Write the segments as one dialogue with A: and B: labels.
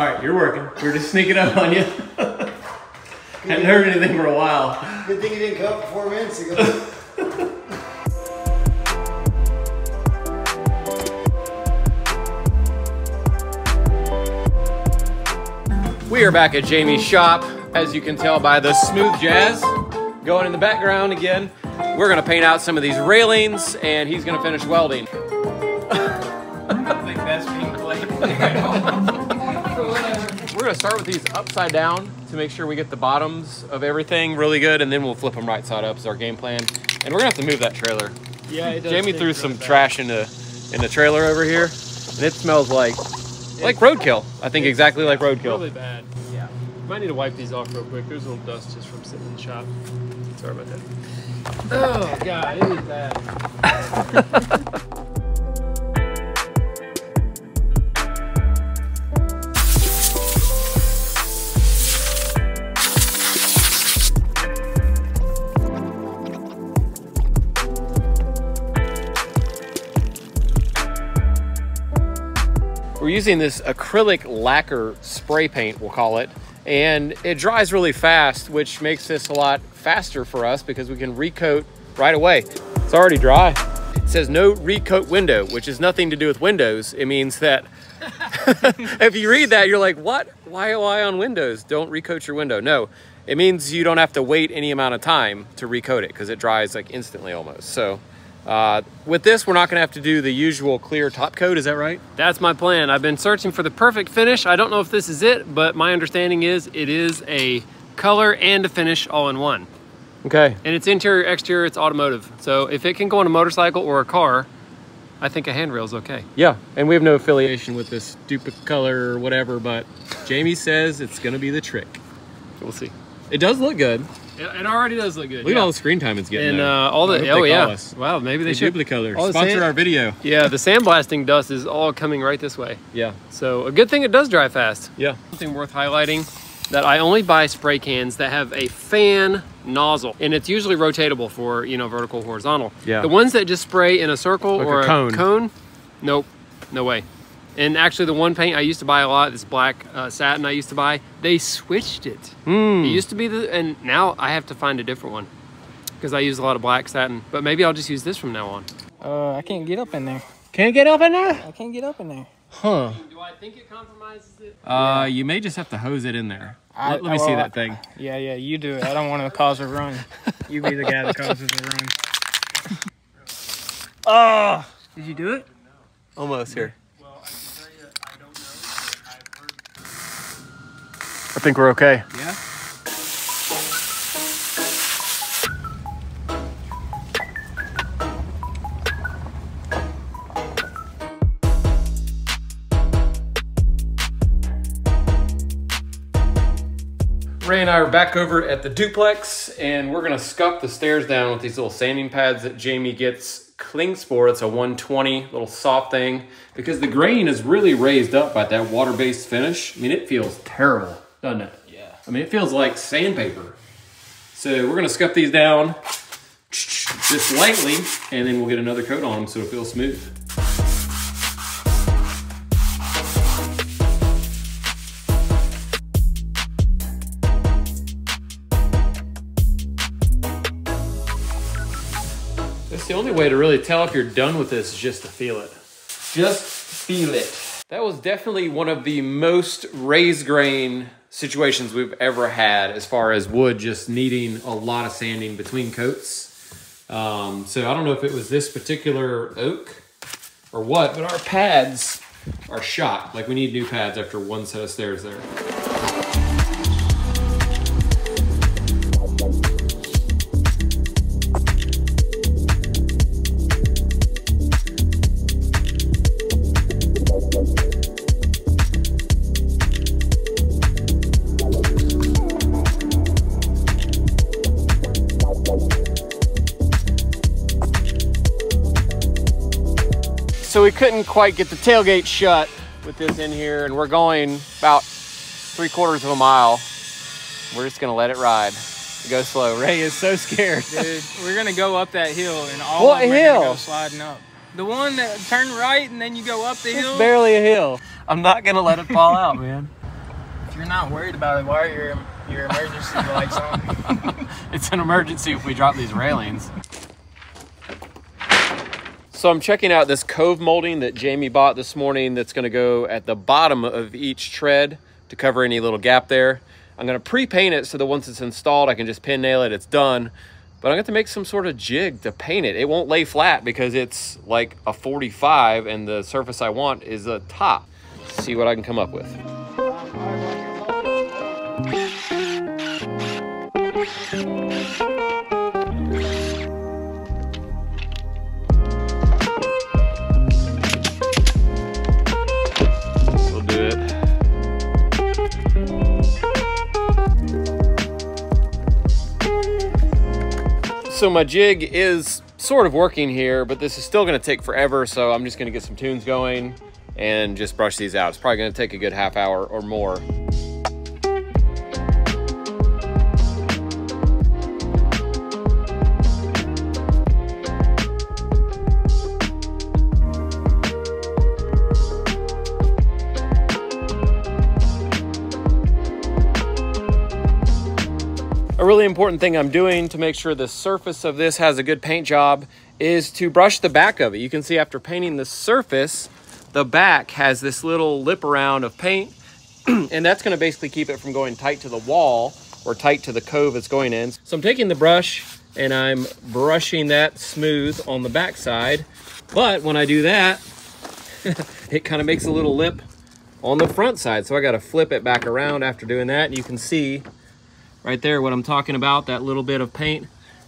A: All right, you're working. We're just sneaking up on you. Hadn't heard anything for a while.
B: Good thing you didn't come up four minutes ago.
A: We are back at Jaime's shop. As you can tell by the smooth jazz going in the background again. We're gonna paint out some of these railings and he's gonna finish welding. I think that's being played. We're gonna start with these upside down to make sure we get the bottoms of everything really good and then we'll flip them right side up is our game plan. And we're gonna have to move that trailer.
C: Yeah, it does Jaime
A: threw some
C: bad.
A: trash in the in the trailer over here and it smells like like roadkill. I think exactly like roadkill.
C: Really bad. Yeah. Might need to wipe these off real quick. There's a little dust just from sitting in the shop. Sorry about that. Oh god, it is bad.
A: We're using this acrylic lacquer spray paint, we'll call it, and it dries really fast, which makes this a lot faster for us because we can recoat right away. It's already dry. It says no recoat window, which has nothing to do with windows. It means that if you read that, you're like, what? Why, why on windows? Don't recoat your window. No, it means you don't have to wait any amount of time to recoat it because it dries like instantly almost. So uh, with this, we're not gonna have to do the usual clear top coat, is that right?
C: That's my plan. I've been searching for the perfect finish. I don't know if this is it, but my understanding is it is a color and a finish all in one.
A: Okay.
C: And it's interior, exterior, it's automotive. So if it can go on a motorcycle or a car, I think a handrail is okay.
A: Yeah, and we have no affiliation with this stupid color or whatever, but Jaime says it's gonna be the trick.
C: We'll see.
A: It does look good.
C: It, it already does look good.
A: Look at all the screen time it's getting.
C: and uh, all the oh yeah,
A: us.
C: wow, maybe they
A: They
C: should.
A: Duplicolor.
C: All the
A: Sponsor
C: sand-
A: our video.
C: Yeah, the sandblasting dust is all coming right this way.
A: Yeah.
C: So a good thing it does dry fast.
A: Yeah.
C: Something worth highlighting that I only buy spray cans that have a fan nozzle and it's usually rotatable for you know vertical horizontal
A: Yeah.
C: the ones that just spray in a circle
A: Like a
C: or
A: cone.
C: cone nope no way and actually the one paint i used to buy a lot this black uh, satin i used to buy they switched it
A: Hmm.
C: it used to be the and now i have to find a different one because i use a lot of black satin but maybe i'll just use this from now on
D: Uh, I can't get up in there.
A: Can't get up in there?
D: I can't get up in there.
A: Huh.
C: do i think it compromises it
A: Uh, you may just have to hose it in there.
D: I-
A: let, let me see that thing.
D: Yeah, yeah, you do it. I don't want to cause a run. You be the guy that causes a run. oh, did you do it?
A: Almost here. I think we're okay.
D: Yeah.
A: Ray and I are back over at the duplex, and we're gonna scuff the stairs down with these little sanding pads that Jaime gets Klingspor. It's a 120 little soft thing because the grain is really raised up by that water-based finish. I mean, it feels terrible, doesn't it? Yeah. I mean, it feels like sandpaper. So we're gonna scuff these down just lightly, and then we'll get another coat on them so it feels smooth. That's the only way to really tell if you're done with this is just to feel it. Just feel it. That was definitely one of the most raised grain situations we've ever had as far as wood just needing a lot of sanding between coats. Um, so I don't know if it was this particular oak or what, but our pads are shot. Like we need new pads after one set of stairs there. So we couldn't quite get the tailgate shut with this in here, and we're going about three quarters of a mile. We're just gonna let it ride. Go slow. Ray is so scared.
D: Dude, we're gonna go up that hill, and all
A: What
D: of them gonna
A: hill?
D: go sliding up. The one that turn right and then you go up the hill.
A: It's barely a hill. I'm not gonna let it fall out, man.
D: If you're not worried about it, why are your your emergency lights on?
A: it's an emergency if we drop these railings. So I'm checking out this cove molding that Jaime bought this morning that's gonna go at the bottom of each tread to cover any little gap there. I'm gonna pre-paint it so that once it's installed, I can just pin nail it, it's done. But I'm gonna make some sort of jig to paint it. It won't lay flat because it's like a 45 and the surface I want is a top. See what I can come up with. So my jig is sort of working here, but this is still gonna take forever, so I'm just gonna get some tunes going and just brush these out. It's probably gonna take a good half hour or more. A really important thing I'm doing to make sure the surface of this has a good paint job is to brush the back of it. You can see after painting the surface, the back has this little lip around of paint, and that's gonna basically keep it from going tight to the wall or tight to the cove it's going in. So I'm taking the brush and I'm brushing that smooth on the back side. But when I do that, it kind of makes a little lip on the front side. So I gotta flip it back around after doing that. And you can see right there what I'm talking about, that little bit of paint.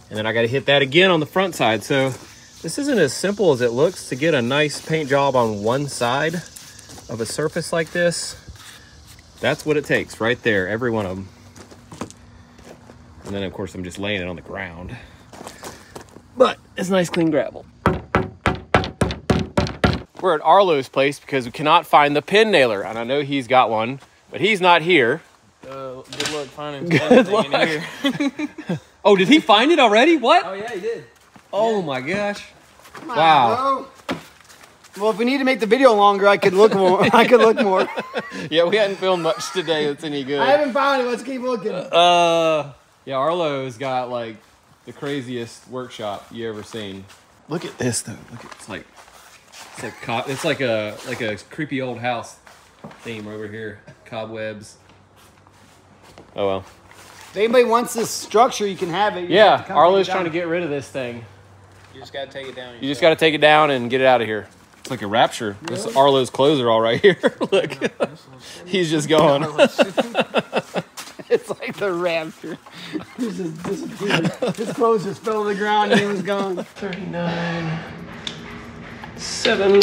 A: And then I gotta hit that again on the front side. So this isn't as simple as it looks to get a nice paint job on one side of a surface like this. That's what it takes right there, every one of them. And then of course I'm just laying it on the ground. But it's nice clean gravel. We're at Arlo's place because we cannot find the pin nailer. And I know he's got one, but he's not here.
D: Uh, luck finding
A: Good
D: anything in
A: luck.
D: here.
A: Oh, did he find it already? What?
D: Oh yeah, he did.
A: Oh my gosh.
B: Come on,
A: Wow.
B: bro. Well, if we need to make the video longer, I could look more. I could look more.
A: Yeah, we hadn't filmed much today that's any good.
B: I haven't found it. Let's keep looking.
A: Uh, yeah, Arlo's got like the craziest workshop you ever seen. Look at this though. Look, at, it's like it's like co- it's like a like a creepy old house theme over here. Cobwebs. Oh well.
B: If anybody wants this structure, you can have it. You
A: Yeah,
B: have to come
A: Arlo's trying to get rid of this thing.
D: You just gotta take it down.
A: You just got to take it down and get it out of here. It's like a rapture. This is Arlo's clothes are all right here. Look, he's just gone.
B: It's like the rapture. He just disappeared. His clothes just fell to the ground and he was gone.
A: 39, 7.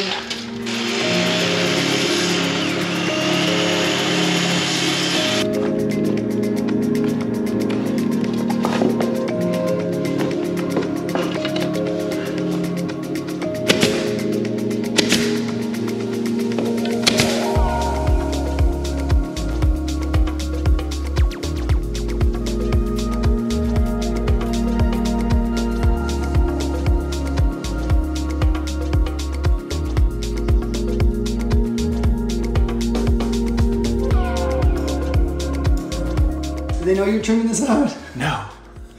B: You're trimming this out?
A: No.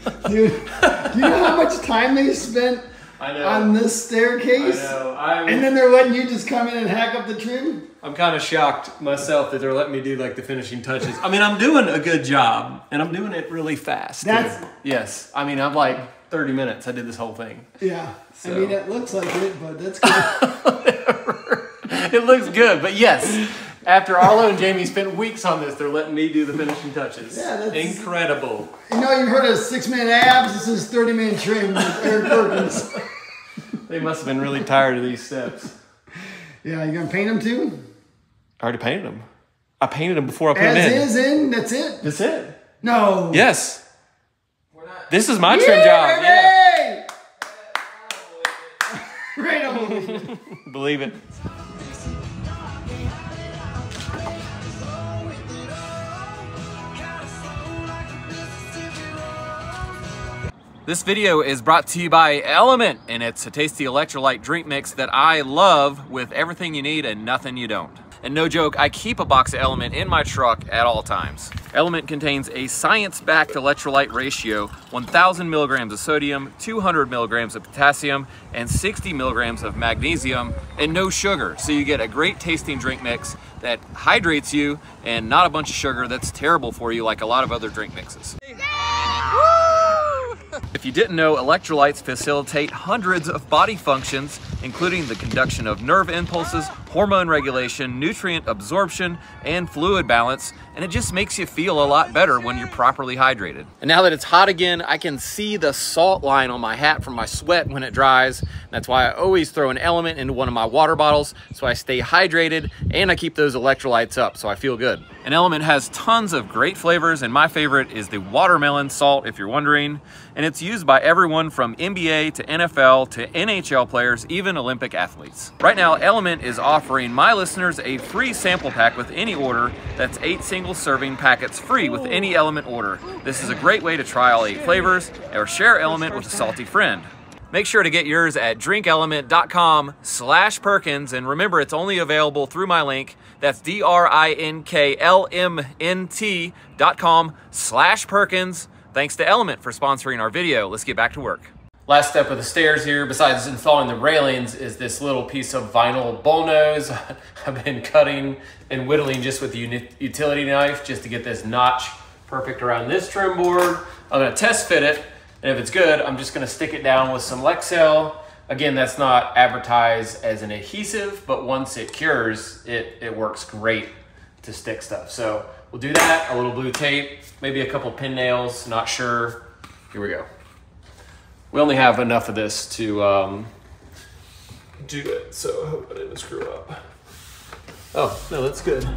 B: Dude, do you know how much time they spent
A: I know.
B: on this staircase?
A: I know. I'm,
B: And then they're letting you just come in and hack up the trim?
A: I'm kind of shocked myself that they're letting me do like the finishing touches. I mean, I'm doing a good job and I'm doing it really fast. too.
B: That's-
A: yes. I mean, I'm like 30 minutes. I did this whole thing.
B: Yeah.
A: So-
B: I mean, it looks like it, but that's good.
A: It looks good, but yes. After Arlo and Jaime spent weeks on this, they're letting me do the finishing touches.
B: Yeah, that's-
A: incredible.
B: you know, you've heard of six man abs. This is 30 man trim with Eric Perkins.
A: They must have been really tired of these steps.
B: Yeah, you gonna paint them too?
A: I already painted them. I painted them before I put
B: As
A: them in.
B: As is in, that's it?
A: That's it.
B: No.
A: Yes.
D: We're not.
A: This is my
B: Yeah,
A: trim job. Yeah.
B: baby! Right on.
A: Believe it. This video is brought to you by LMNT, and it's a tasty electrolyte drink mix that I love with everything you need and nothing you don't. And no joke, I keep a box of LMNT in my truck at all times. LMNT contains a science-backed electrolyte ratio, 1,000 milligrams of sodium, 200 milligrams of potassium, and 60 milligrams of magnesium, and no sugar. So you get a great tasting drink mix that hydrates you and not a bunch of sugar that's terrible for you like a lot of other drink mixes. If you didn't know, electrolytes facilitate hundreds of body functions, including the conduction of nerve impulses, hormone regulation, nutrient absorption, and fluid balance, and it just makes you feel a lot better when you're properly hydrated. And now that it's hot again, I can see the salt line on my hat from my sweat when it dries. That's why I always throw an LMNT into one of my water bottles so I stay hydrated and I keep those electrolytes up so I feel good. An LMNT has tons of great flavors and my favorite is the watermelon salt if you're wondering. And it's used by everyone from NBA to NFL to NHL players, even Olympic athletes. Right now, LMNT is offering my listeners a free sample pack with any order that's eight single serving packets free with any LMNT order. This is a great way to try all eight flavors or share LMNT with a salty friend. Make sure to get yours at drinkLMNT.com slash Perkins. And remember, it's only available through my link. That's D-R-I-N-K-L-M-N-T dot com slash Perkins. Thanks to LMNT for sponsoring our video. Let's get back to work. Last step of the stairs here, besides installing the railings, is this little piece of vinyl bullnose. I've been cutting and whittling just with the utility knife just to get this notch perfect around this trim board. I'm gonna test fit it, and if it's good, I'm just gonna stick it down with some Lexel. Again, that's not advertised as an adhesive, but once it cures, it, it works great to stick stuff. So we'll do that, a little blue tape, maybe a couple pin nails, not sure. Here we go. We only have enough of this to um, do it, so I hope I didn't screw up. Oh, no, that's good.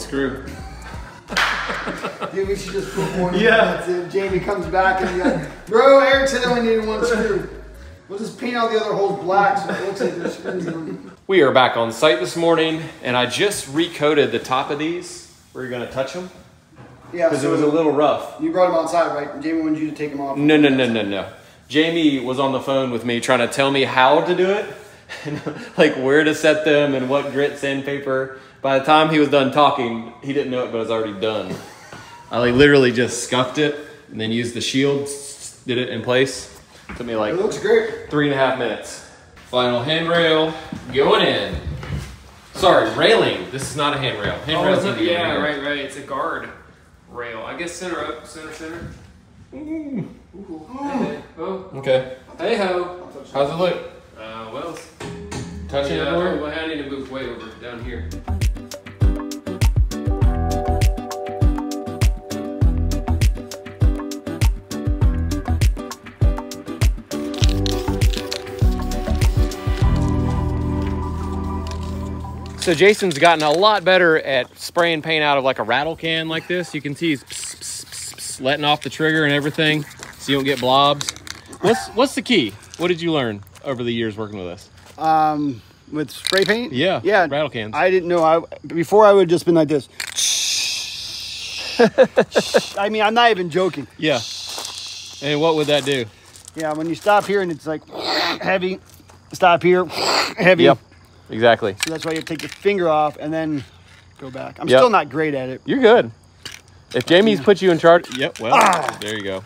A: Screw.
B: Dude, we should just put one in.
A: Yeah.
B: That's it. Jaime comes back and he's like, bro, Eric said I only needed one screw. We'll just paint all the other holes black so it looks like there's screws in them.
A: We are back on site this morning, and I just recoated the top of these. Were you gonna touch them?
B: Yeah,
A: Because it was a little rough.
B: You brought them outside, right? Jaime wanted you to take them off.
A: No, no, no, no, no. Jaime was on the phone with me trying to tell me how to do it, and like where to set them and what grit sandpaper. By the time he was done talking, he didn't know it, but it was already done. I like literally just scuffed it and then used the shield, did it in place. It Took me like
B: It looks great.
A: three and a half minutes. Final handrail going in. Sorry, railing. This is not a handrail.
C: Oh,
A: Handrail's
C: it's a-
A: gonna be in
C: yeah, right, right. It's a guard rail. I guess center up, center, center. Ooh. Hey, oh,
A: Okay.
C: hey ho.
A: How's it look?
C: Uh, well,
A: Touching
C: yeah,
A: it more?
C: well, I need to move way over down here.
A: So Jason's gotten a lot better at spraying paint out of like a rattle can like this. You can see he's pss, pss, pss, pss, letting off the trigger and everything so you don't get blobs. What's what's the key? What did you learn over the years working with us?
B: Um, with spray paint?
A: Yeah,
B: Yeah.
A: rattle cans.
B: I didn't know. I Before I would have just been like this. I mean, I'm not even joking.
A: Yeah. And what would that do?
B: Yeah, when you stop here and it's like heavy, stop here, heavy.
A: Yep. Exactly.
B: So that's why you take your finger off and then go back. I'm
A: Yep.
B: still not great at it.
A: You're good. If Jaime's put you in charge, yep. Well,
B: Ah.
A: there you go.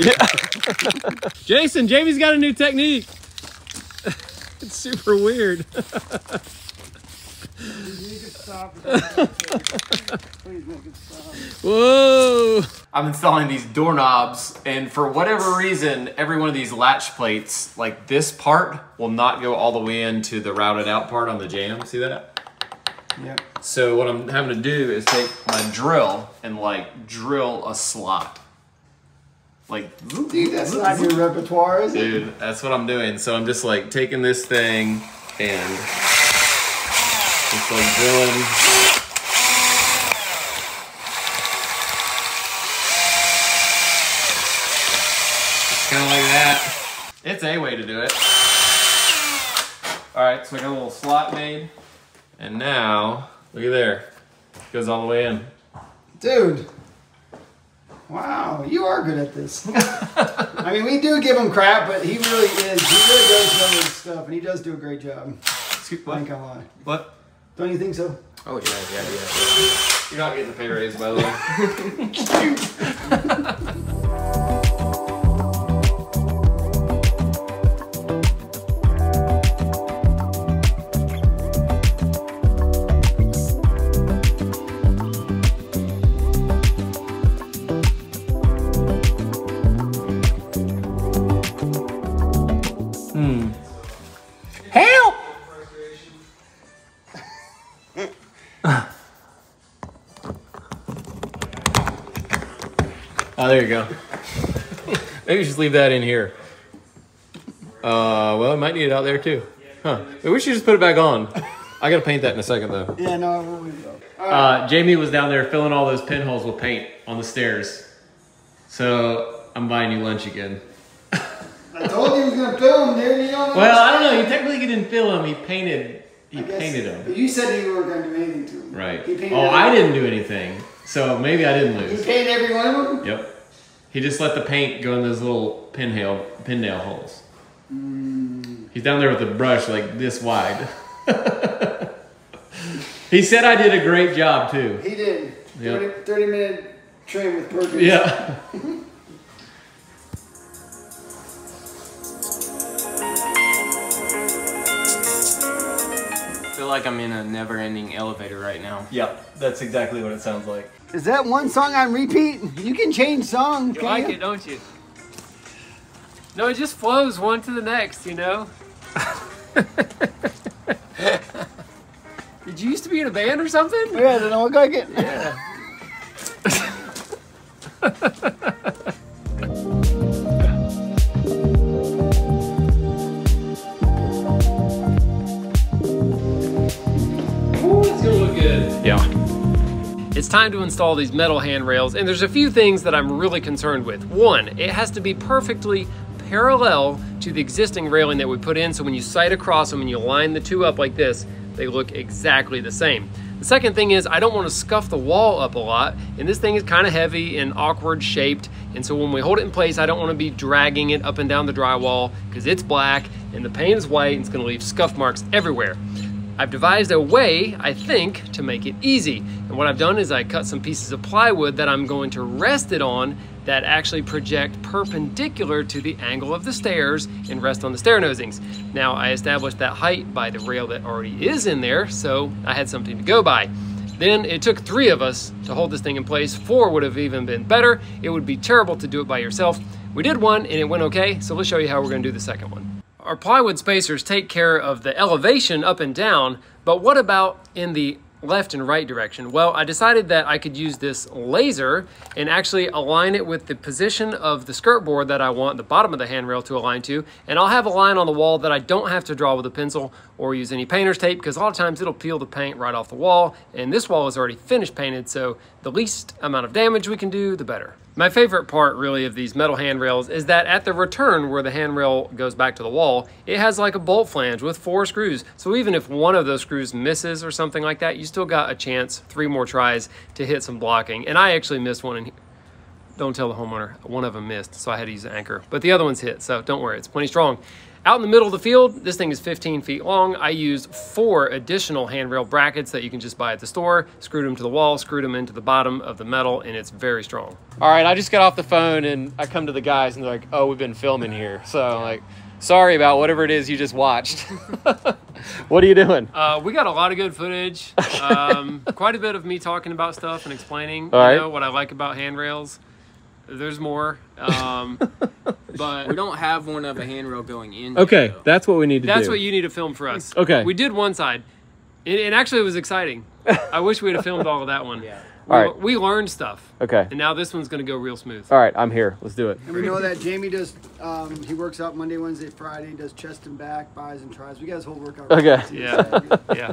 A: Yeah. Jason, Jaime's got a new technique. it's super weird. Whoa! I'm installing these doorknobs, and for whatever reason, every one of these latch plates, like this part, will not go all the way into the routed out part on the jam. See that?
B: Yeah.
A: So what I'm having to do is take my drill and like drill a slot. Like,
B: Dude, that's not your repertoire, is it?
A: dude, that's what I'm doing. So I'm just like taking this thing and Just like drilling. Kind of like that. It's a way to do it. All right, so I got a little slot made. And now, look at there. It Goes all the way in.
B: Dude. Wow, you are good at this. I mean, we do give him crap, but he really is. He really does know his stuff, and he does do a great job.
A: Excuse
B: I ain't gonna lie.
A: What?
B: Don't you think so?
A: Oh, yeah, yeah, yeah. You're not getting the pay raise, by the way. there you go. Maybe just leave that in here. Uh, well, I might need it out there too. Huh. Maybe we should just put it back on. I gotta paint that in a second though.
B: Yeah, no, I won't.
A: Uh, Jaime was down there filling all those pinholes with paint on the stairs. So I'm buying you lunch again.
B: I told you he was gonna film, dude. You don't know.
A: Well, I don't know. He technically didn't fill them. He painted. He
B: I guess-
A: painted them.
B: But you said you weren't gonna do anything to him.
A: Right.
B: He painted
A: Oh,
B: every-
A: I didn't do anything. So maybe I didn't
B: He
A: lose.
B: painted every one of them.
A: Yep. He just let the paint go in those little pinnail pinnail holes. He's down there with a brush like this wide. he said I did a great job too.
B: He did.
A: Yep.
B: 30, 30 minute trim with Perkins.
A: Yeah.
D: like I'm in a never-ending elevator right now.
A: Yep. That's exactly what it sounds like.
B: Is that one song on repeat? You can change songs.
C: You
B: can't
C: like
B: you?
C: it, don't you? No, it just flows one to the next, you know? Did you used to be in a band or something?
B: Oh, yeah, I don't look like it.
C: Ooh, time to install these metal handrails, and there's a few things that I'm really concerned with. One, it has to be perfectly parallel to the existing railing that we put in, so when you sight across them and you line the two up like this, they look exactly the same. The second thing is I don't want to scuff the wall up a lot, and this thing is kind of heavy and awkward shaped, and so when we hold it in place, I don't want to be dragging it up and down the drywall because it's black and the paint is white and it's going to leave scuff marks everywhere. I've devised a way, I think, to make it easy. And what I've done is I cut some pieces of plywood that I'm going to rest it on that actually project perpendicular to the angle of the stairs and rest on the stair nosings. Now I established that height by the rail that already is in there, so I had something to go by. Then it took three of us to hold this thing in place. Four would have even been better. It would be terrible to do it by yourself. We did one and it went okay, so let's show you how we're gonna do the second one. Our plywood spacers take care of the elevation up and down, but what about in the left and right direction? Well, I decided that I could use this laser and actually align it with the position of the skirt board that I want the bottom of the handrail to align to, and I'll have a line on the wall that I don't have to draw with a pencil or use any painter's tape because a lot of times it'll peel the paint right off the wall, and this wall is already finished painted, so the least amount of damage we can do, the better. My favorite part really of these metal handrails is that at the return where the handrail goes back to the wall, it has like a bolt flange with four screws. So even if one of those screws misses or something like that, you still got a chance, three more tries to hit some blocking. And I actually missed one in here. Don't tell the homeowner. One of them missed, so I had to use an anchor. But the other one's hit, so don't worry, it's plenty strong. Out in the middle of the field, this thing is 15 feet long. I used four additional handrail brackets that you can just buy at the store, screwed them to the wall, screwed them into the bottom of the metal, and it's very strong. All right, I just got off the phone and I come to the guys and they're like, oh, we've been filming here. So I'm like, sorry about whatever it is you just watched. what are you doing? Uh, we got a lot of good footage. Um, quite a bit of me talking about stuff and explaining
A: All
C: you
A: right.
C: know, what I like about handrails. There's more. Um, but
D: We don't have one of a handrail going in.
A: Okay,
D: yet,
A: that's what we need to
C: That's
A: do.
C: what you need to film for us.
A: Okay.
C: We did one side. It, it actually it was exciting. I wish we had filmed all of that one.
D: Yeah.
A: All right.
C: We learned stuff,
A: Okay.
C: and now this one's gonna go real smooth.
A: All right, I'm here. Let's do it.
B: And we know that Jaime does. Um, he works out Monday, Wednesday, Friday. Does chest and back, buys and tries. We got his whole workout.
A: Okay.
B: routine.
C: Yeah. Yeah.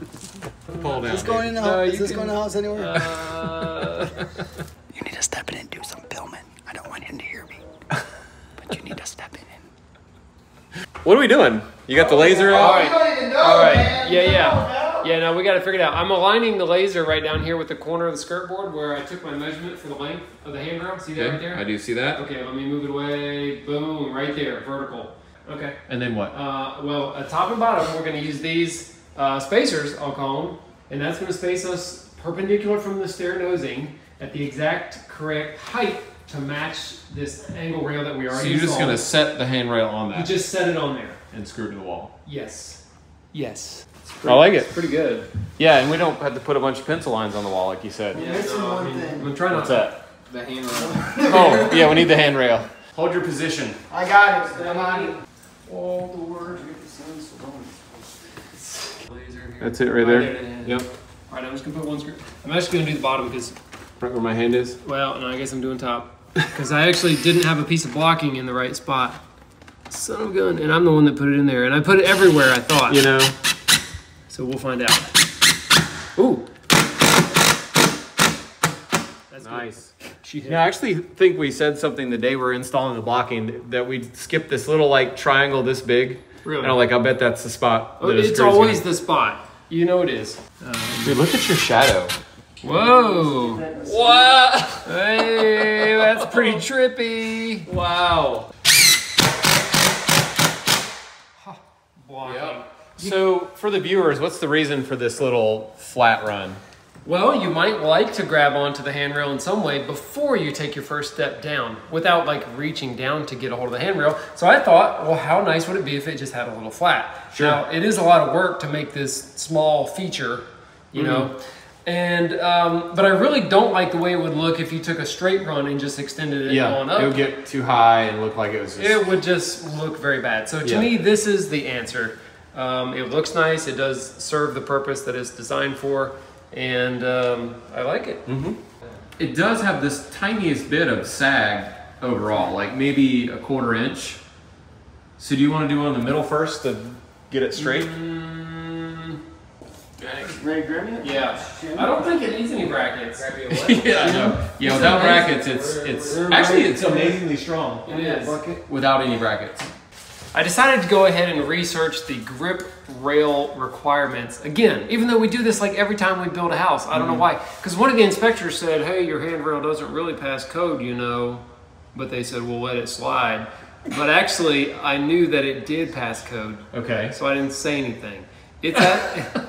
A: Pull down.
B: Is this going in the
C: No,
B: house?
C: you
B: Is this
C: can-
B: going in the house anywhere?
C: Uh,
B: you need to step in and do some filming. I don't want him to hear me, but you need to step in.
A: What are we doing? You got the laser out?
C: All right.
B: don't even know,
C: All right. Yeah, yeah. Yeah, no, we got to figure it out. I'm aligning the laser right down here with the corner of the skirt board where I took my measurement for the length of the handrail. See that right there?
A: I do see that.
C: Okay, let me move it away. Boom, right there, vertical. Okay.
A: And then what?
C: Uh, well, at top and bottom, we're going to use these uh, spacers, I'll call them, and that's going to space us perpendicular from the stair nosing at the exact correct height to match this angle rail that we already. So you're just going to
A: set the handrail on that.
C: You just set it on there.
A: and screw it to the wall.
C: Yes. Yes.
A: I like it.
C: Pretty good.
A: Yeah, and we don't have to put a bunch of pencil lines on the wall like you said.
B: Yeah. missing
C: no, I
B: one
C: mean,
B: thing.
C: I'm trying not
A: What's
C: to.
A: that?
C: The handrail.
A: Oh, yeah, we need the handrail. Hold your position.
B: I got it. I'm on it. All the words make the sun.
C: Laser here.
A: That's it right there?
C: it is.
A: Yep.
C: All right, I'm just gonna put one screw. I'm actually gonna do the bottom because,
A: Right where my hand is.
C: well, and I guess I'm doing top because I actually didn't have a piece of blocking in the right spot. Son of a gun, and I'm the one that put it in there, and I put it everywhere. I thought.
A: You know?
C: So we'll find out. Ooh. That's good.
A: Nice.
C: She hit.
A: Yeah, I actually think we said something the day we are installing the blocking that we skipped this little like triangle this big.
C: Really?
A: And I'm like, I bet that's the spot.
C: Oh,
A: that
C: it's
A: screws
C: always the spot. You know it is.
A: Dude, look at your shadow.
C: Whoa.
A: Wow.
C: Hey, that's pretty trippy.
A: Wow.
C: Blocking.
A: So for the viewers, what's the reason for this little flat run?
C: Well, you might like to grab onto the handrail in some way before you take your first step down without like reaching down to get a hold of the handrail. So I thought, well, how nice would it be if it just had a little flat?
A: Sure.
C: Now, it is a lot of work to make this small feature, you mm-hmm. know. And um, but I really don't like the way it would look if you took a straight run and just extended it on up.
A: it would get too high and look like it was just.
C: It would just look very bad. So to
A: Yeah.
C: me, this is the answer. Um, it looks nice. It does serve the purpose that it's designed for, and um, I like it.
A: It does have this tiniest bit of sag overall, like maybe a quarter inch. So do you want to do one in the middle first to get it straight?
C: Mm,
B: Ready to grab it?
C: yeah, I don't think it needs any brackets.
A: yeah, I know. Yeah, without brackets, it's it's actually it's amazingly strong
C: It is.
B: Bucket.
A: without any brackets.
C: I decided to go ahead and research the grip rail requirements again, even though we do this like every time we build a house. I don't know mm-hmm. why. Because one of the inspectors said, hey, your handrail doesn't really pass code, you know. But they said, we'll let it slide. But actually, I knew that it did pass code,
A: Okay.
C: so I didn't say anything. It's at,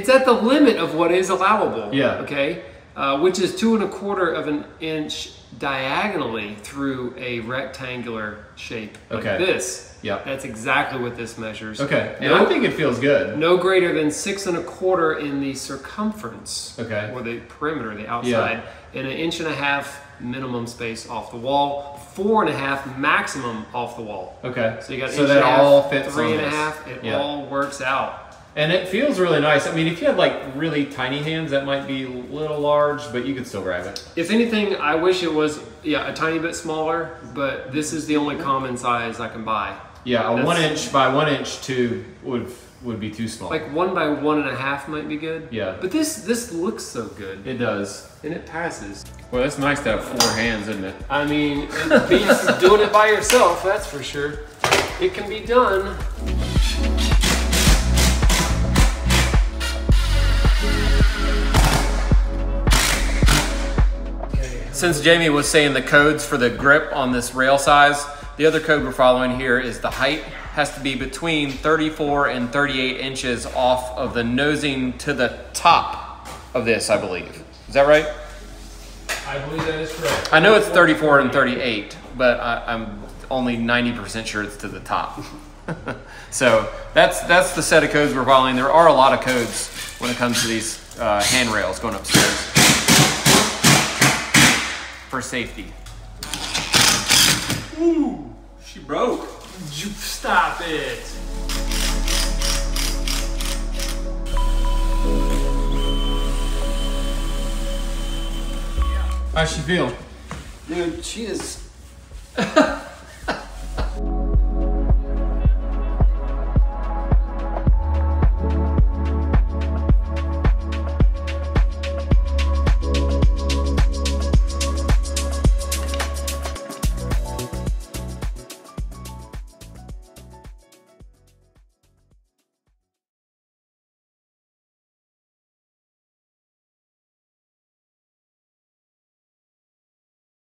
C: it's at the limit of what is allowable.
A: Yeah.
C: Okay. Uh, which is two and a quarter of an inch diagonally through a rectangular shape like
A: Okay.
C: this.
A: Yep.
C: That's exactly what this measures.
A: Okay. And
C: No,
A: I think it feels good.
C: no greater than six and a quarter in the circumference.
A: Okay.
C: Or the perimeter, the outside, yeah. and an inch and a half minimum space off the wall, four and a half maximum off the wall.
A: Okay.
C: So you got
A: so
C: inch
A: that
C: and a half,
A: all fits
C: three and a half. It
A: Yeah.
C: all works out.
A: And it feels really nice. I mean, if you had like really tiny hands, that might be a little large, but you could still grab it.
C: If anything, I wish it was yeah a tiny bit smaller, but this is the only common size I can buy.
A: Yeah, a one inch by one inch tube would would be too small.
C: Like one by one and a half might be good.
A: Yeah.
C: But this this looks so good
A: it does.
C: and it passes.
A: Well, it's nice to have four hands, isn't it?
C: I mean, it beats doing it by yourself, that's for sure. It can be done.
A: Since Jaime was saying the codes for the grip on this rail size, the other code we're following here is the height has to be between 34 and 38 inches off of the nosing to the top of this, I believe. Is that right?
C: I believe that is correct.
A: I know it's 34 and 38, but I, I'm only 90% sure it's to the top. so that's that's the set of codes we're following. There are a lot of codes when it comes to these uh, handrails going upstairs for safety.
C: Ooh, she broke. You stop it.
A: How's she feel?
B: Dude, she is